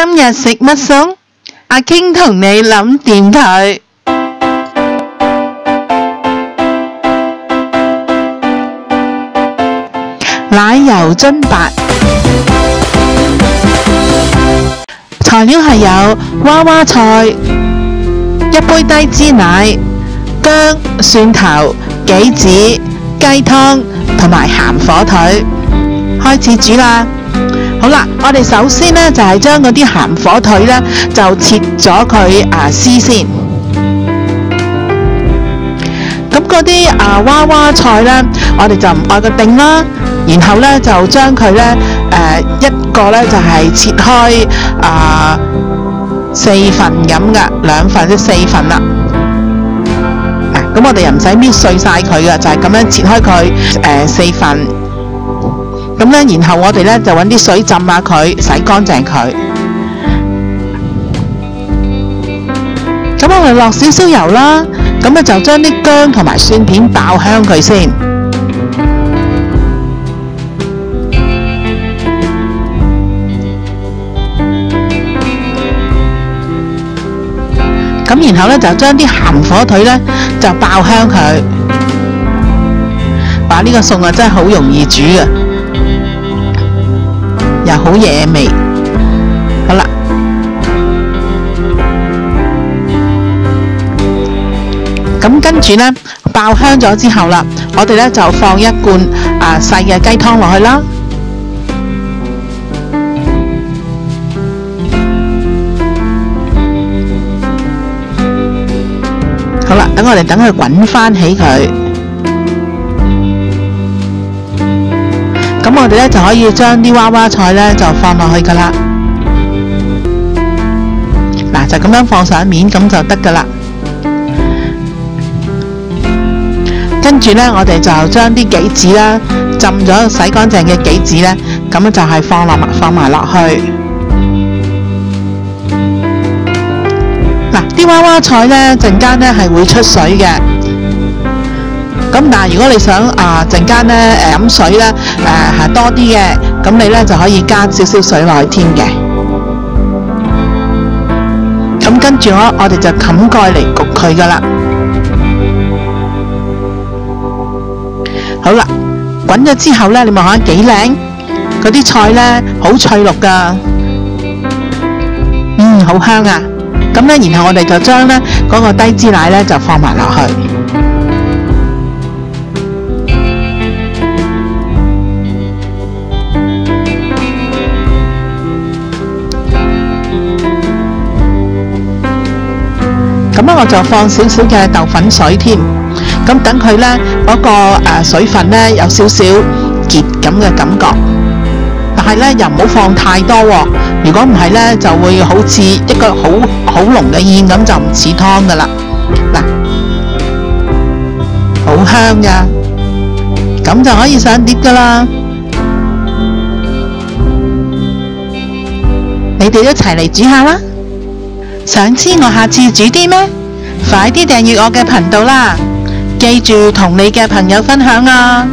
今日食乜餸？阿傾同你諗掂佢。奶油津白，材料係有娃娃菜、一杯低脂奶、薑、蒜頭、杞子、雞湯同埋鹹火腿。開始煮啦！好啦，我哋首先呢，就係將嗰啲鹹火腿呢，就切咗佢啊絲先。咁嗰啲啊娃娃菜呢，我哋就唔爱佢定啦。然後呢，就將佢呢，诶、一個呢，就係、是、切開啊、四份咁噶，兩份即四份啦。咁、我哋又唔使搣碎晒佢噶，就係、是、咁樣切開佢诶、四份。咁咧，然後我哋咧就揾啲水浸下佢，洗乾淨佢。咁我哋落少少油啦，咁咧就將啲薑同埋蒜片爆香佢先。咁然後咧就將啲鹹火腿咧就爆香佢。哇！呢個餸啊真係好容易煮嘅。又好野味，好啦，咁跟住呢，爆香咗之後啦，我哋呢就放一罐啊細嘅雞湯落去啦。好啦，等我哋等佢滾翻起佢。咁我哋咧就可以將啲娃娃菜咧就放落去噶啦，嗱就咁樣放上面咁就得噶啦。跟住咧，我哋就將啲杞子啦，浸咗洗乾淨嘅杞子咧，咁就係放落放埋落去。嗱，啲娃娃菜咧陣間咧係會出水嘅。咁但係如果你想啊陣間咧誒飲水咧誒係多啲嘅，咁你咧就可以加少少水落去添嘅。咁跟住我我哋就冚蓋嚟焗佢噶啦。好啦，滾咗之後咧，你望下幾靚，嗰啲菜咧好翠綠噶，嗯好香啊。咁咧然後我哋就將咧嗰個低脂奶咧就放埋落去。咁咧我就放少少嘅豆粉水添，咁等佢咧嗰個誒水分咧有少少結咁嘅感覺，但係咧又唔好放太多喎。如果唔係咧，就會好似一個好好濃嘅芡咁，就唔似湯噶啦。嗱，好香噶，咁就可以上碟噶啦。你哋一齊嚟煮下啦！想知我下次煮啲咩？快啲订阅我嘅频道啦！记住同你嘅朋友分享啊！